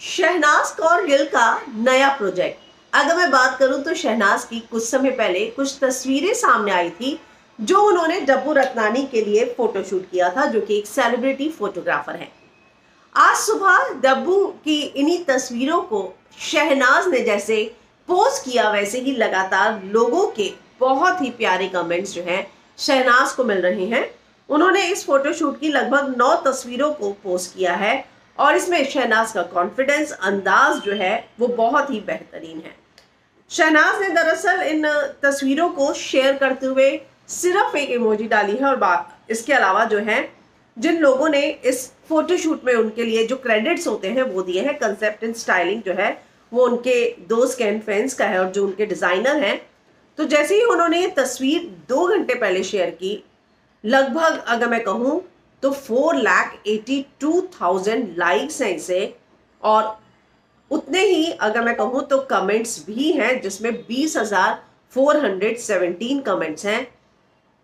शहनाज कौर गिल का नया प्रोजेक्ट। अगर मैं बात करूँ तो शहनाज की कुछ समय पहले कुछ तस्वीरें सामने आई थी, जो उन्होंने डब्बू रत्नानी के लिए फोटोशूट किया था, जो कि एक सेलिब्रिटी फोटोग्राफर है। आज सुबह डब्बू की इन्हीं तस्वीरों को शहनाज ने जैसे पोस्ट किया, वैसे ही लगातार लोगों के बहुत ही प्यारे कमेंट्स जो हैं शहनाज को मिल रहे हैं। उन्होंने इस फोटोशूट की लगभग नौ तस्वीरों को पोस्ट किया है। और इसमें शहनाज का कॉन्फिडेंस अंदाज जो है, वो बहुत ही बेहतरीन है। शहनाज ने दरअसल इन तस्वीरों को शेयर करते हुए सिर्फ़ एक इमोजी डाली है और इसके अलावा जो है, जिन लोगों ने इस फोटोशूट में उनके लिए जो क्रेडिट्स होते हैं, वो दिए हैं। कंसेप्ट एंड स्टाइलिंग जो है, वो उनके दोस्त कैन फ्रेंड्स का है और जो उनके डिज़ाइनर हैं। तो जैसे ही उन्होंने ये तस्वीर दो घंटे पहले शेयर की, लगभग अगर मैं कहूँ तो four lakh eighty two thousand likes हैं इसे। और उतने ही, अगर मैं कहूँ तो कमेंट्स भी हैं, जिसमें बीस हज़ार फोर हंड्रेड सेवनटीन कमेंट्स हैं।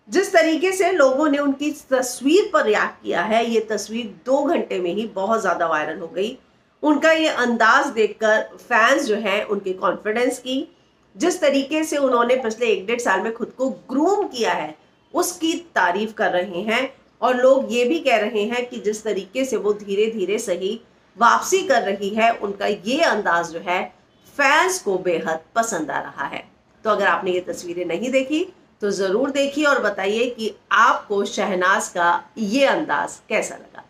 जिस तरीके से लोगों ने उनकी तस्वीर पर रिएक्ट किया है, ये तस्वीर दो घंटे में ही बहुत ज़्यादा वायरल हो गई। उनका ये अंदाज देखकर फैंस जो हैं, उनके कॉन्फिडेंस की, जिस तरीके से उन्होंने पिछले एक डेढ़ साल में खुद को ग्रूम किया है, उसकी तारीफ़ कर रहे हैं। और लोग ये भी कह रहे हैं कि जिस तरीके से वो धीरे धीरे सही वापसी कर रही है, उनका ये अंदाज जो है, फैंस को बेहद पसंद आ रहा है। तो अगर आपने ये तस्वीरें नहीं देखी तो ज़रूर देखिए और बताइए कि आपको शहनाज का ये अंदाज कैसा लगा।